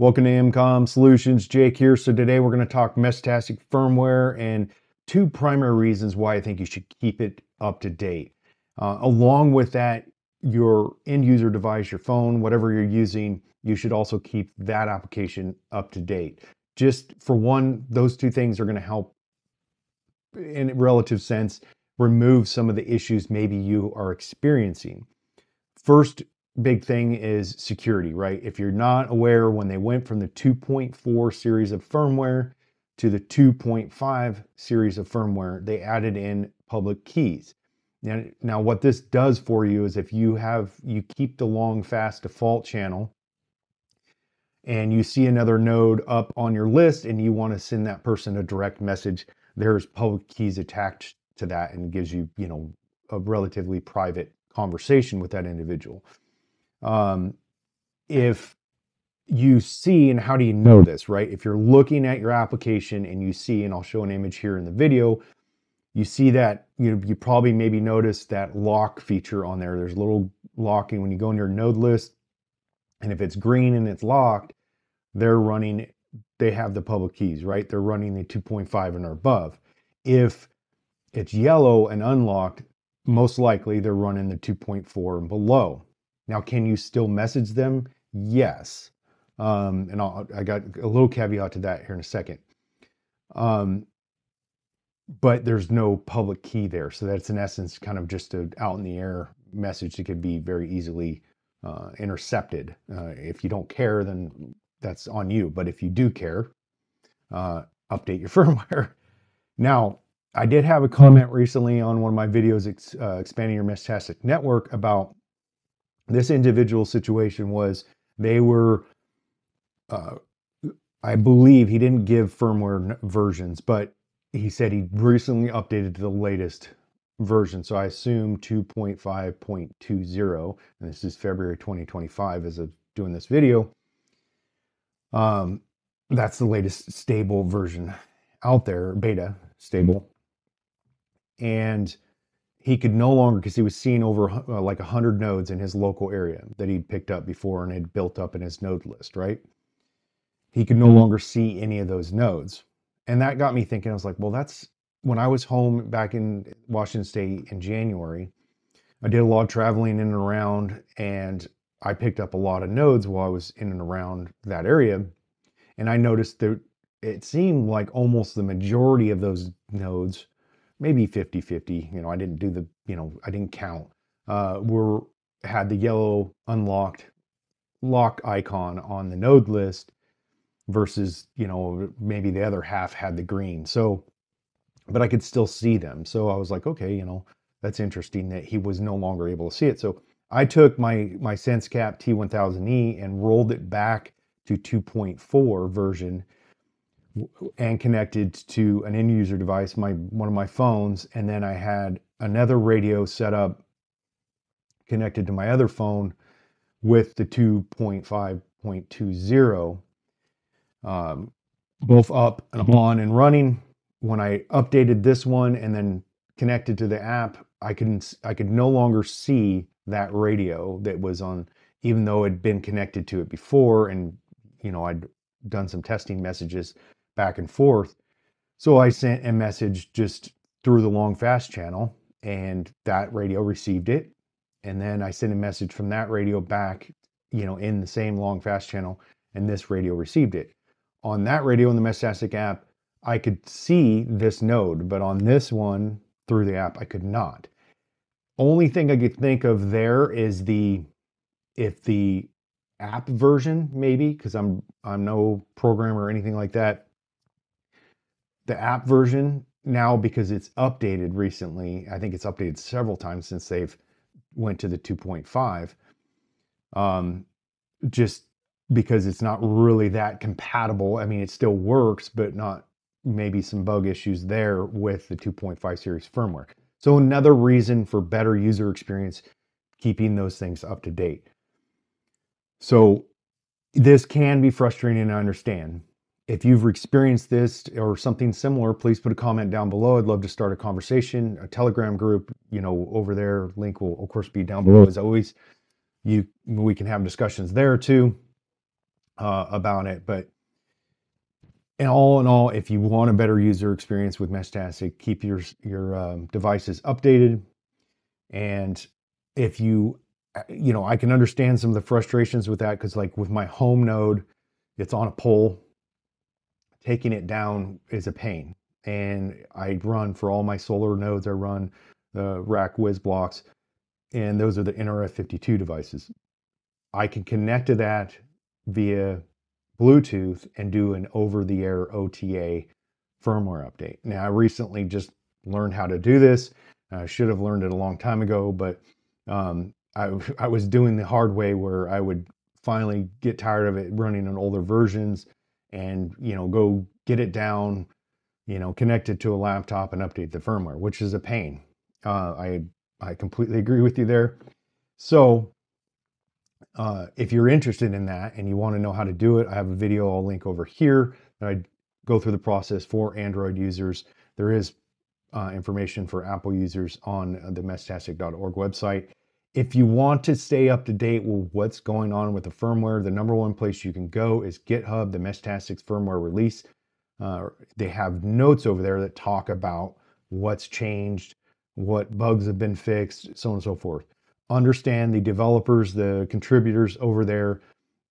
Welcome to EmComm Solutions, Jake here. So today we're going to talk Meshtastic firmware and two primary reasons why I think you should keep it up to date. Uh, along with that, your end user device, your phone, whatever you're using, you should also keep that application up to date. Just for one, those two things are going to help in a relative sense remove some of the issues maybe you are experiencing. First big thing is security, right? If you're not aware, when they went from the 2.4 series of firmware to the 2.5 series of firmware, they added in public keys. Now, now what this does for you is if you have, you keep the LongFast default channel and you see another node up on your list and you want to send that person a direct message, there's public keys attached to that and gives you, you know, a relatively private conversation with that individual. Um, if you see, and how do you know this, right? If you're looking at your application and you see, and I'll show an image here in the video, you see that you you probably maybe notice that lock feature on there. There's a little locking when you go in your node list, and if it's green and it's locked, they're running. They have the public keys, right? They're running the 2.5 and above. If it's yellow and unlocked, most likely they're running the 2.4 and below. Now, can you still message them? Yes. Um, and I'll, I got a little caveat to that here in a second. Um, but there's no public key there. So that's in essence kind of just an out in the air message that could be very easily uh, intercepted. Uh, if you don't care, then that's on you. But if you do care, uh, update your firmware. Now, I did have a comment recently on one of my videos, uh, expanding your Meshtastic network about this individual situation was they were uh, i believe he didn't give firmware versions but he said he recently updated to the latest version. So i assume 2.5.20 and this is february 2025 as of doing this video. Um that's the latest stable version out there beta stable. And he could no longer because he was seeing over uh, like 100 nodes in his local area that he'd picked up before and had built up in his node list right? He could no mm-hmm. longer see any of those nodes. And that got me thinking i was like well that's when i was home back in washington state in january i did a lot of traveling in and around and i picked up a lot of nodes while i was in and around that area. And i noticed that it seemed like almost the majority of those nodes maybe 50 50 you know i didn't do the you know i didn't count uh were had the yellow unlocked lock icon on the node list versus you know maybe the other half had the green. So but i could still see them. So i was like okay you know that's interesting that he was no longer able to see it. So i took my my SenseCAP T1000-E and rolled it back to 2.4 version and connected to an end user device, my one of my phones, and then I had another radio set up connected to my other phone with the 2.5.20, um, both up and on and running. When I updated this one and then connected to the app, I couldn't I could no longer see that radio that was on, even though it had been connected to it before, and you know I'd done some testing messages back and forth. So I sent a message just through the LongFast channel and that radio received it. And then I sent a message from that radio back, you know, in the same LongFast channel and this radio received it. On that radio in the Meshtastic app, I could see this node, but on this one through the app, I could not. Only thing I could think of there is the if the app version maybe because I'm I'm no programmer or anything like that the app version now because it's updated recently. I think it's updated several times since they've went to the 2.5 um, just because it's not really that compatible. I mean it still works but not maybe some bug issues there with the 2.5 series firmware. So another reason for better user experience keeping those things up to date. So this can be frustrating i understand if you've experienced this or something similar, please put a comment down below. I'd love to start a conversation, a Telegram group, you know, over there. Link will of course be down below as always. You we can have discussions there too. uh, about it. But and all in all, if you want a better user experience with Meshtastic, keep your your um, devices updated. And if you, you know, I can understand some of the frustrations with that because, like with my home node, it's on a pole. Taking it down is a pain. And I run for all my solar nodes, I run the RAK WisBlocks, and those are the NRF52 devices. I can connect to that via Bluetooth and do an over the air OTA firmware update. Now, I recently just learned how to do this. I should have learned it a long time ago, but um, I, I was doing the hard way where I would finally get tired of it running on older versions and, you know, go get it down, you know, connect it to a laptop and update the firmware, which is a pain. Uh, I, I completely agree with you there. So uh, if you're interested in that and you want to know how to do it, I have a video I'll link over here that I go through the process for Android users. There is uh, information for Apple users on the meshtastic.org website. If you want to stay up to date with what's going on with the firmware, the number one place you can go is GitHub, the Meshtastic firmware release. Uh, they have notes over there that talk about what's changed, what bugs have been fixed, so on and so forth. Understand the developers, the contributors over there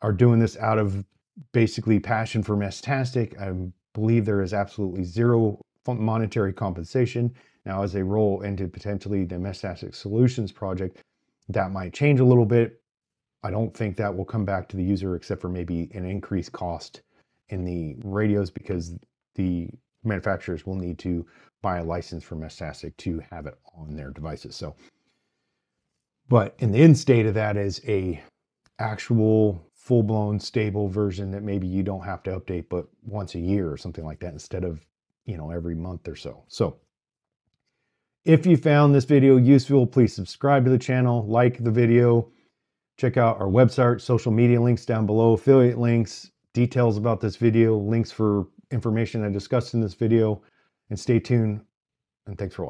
are doing this out of basically passion for Meshtastic. I believe there is absolutely zero monetary compensation. Now, as they roll into potentially the Meshtastic Solutions project, that might change a little bit. I don't think that will come back to the user except for maybe an increased cost in the radios because the manufacturers will need to buy a license for Meshtastic to have it on their devices. So, but in the end state of that is a actual full-blown stable version that maybe you don't have to update but once a year or something like that instead of you know every month or so. So if you found this video useful, please subscribe to the channel, like the video, check out our website, social media links down below, affiliate links, details about this video, links for information I discussed in this video, and stay tuned, and thanks for watching.